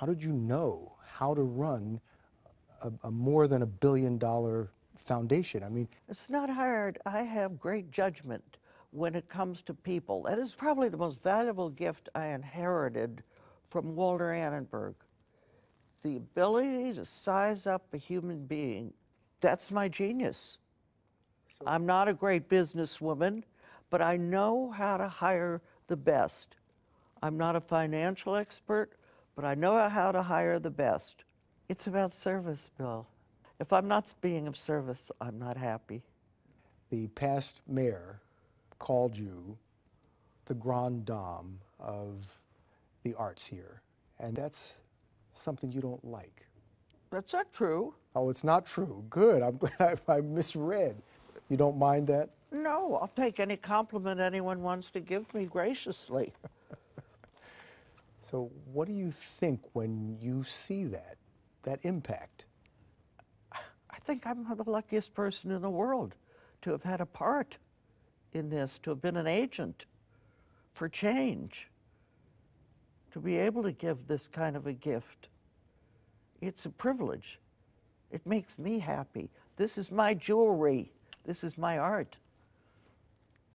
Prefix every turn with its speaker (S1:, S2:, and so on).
S1: how did you know how to run a, a more than a billion dollar foundation? I mean,
S2: It's not hard. I have great judgment when it comes to people. That is probably the most valuable gift I inherited from Walter Annenberg. The ability to size up a human being. That's my genius. I'm not a great businesswoman, but I know how to hire the best. I'm not a financial expert, but I know how to hire the best. It's about service, Bill. If I'm not being of service, I'm not happy.
S1: the past mayor called you the grande dame of the arts here, and that's something you don't like.
S2: That's not true.
S1: Oh, it's not true. Good. I'm glad I, I misread. You don't mind that?
S2: No, I'll take any compliment anyone wants to give me graciously.
S1: So, what do you think when you see that, that impact?
S2: I think I'm the luckiest person in the world to have had a part in this, to have been an agent for change, to be able to give this kind of a gift. It's a privilege. It makes me happy. This is my jewelry. This is my art.